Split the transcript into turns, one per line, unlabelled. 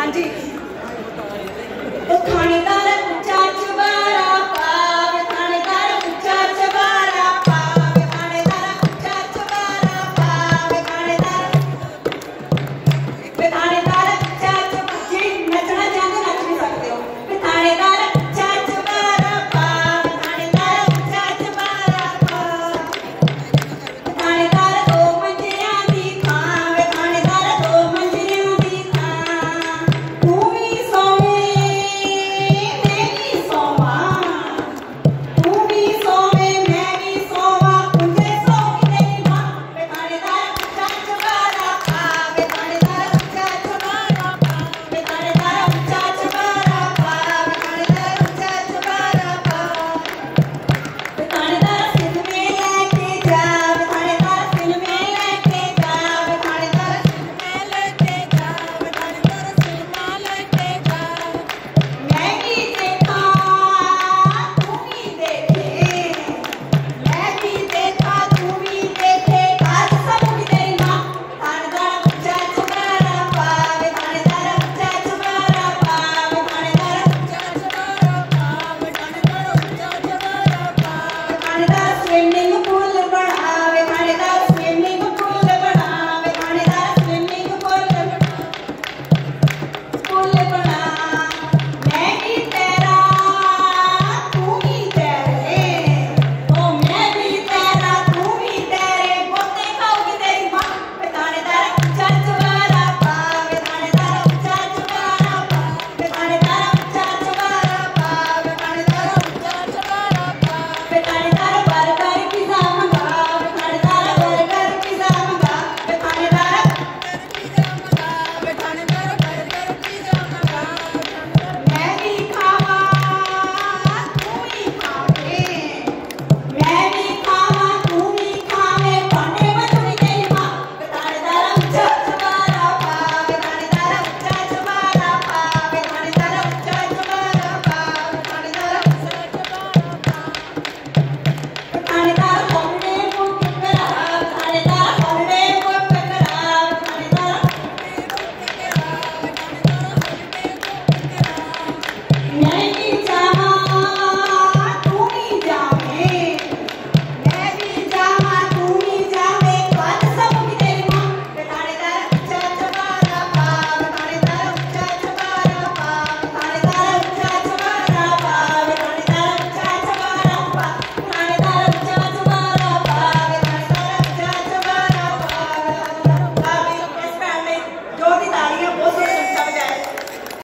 हाँ जी।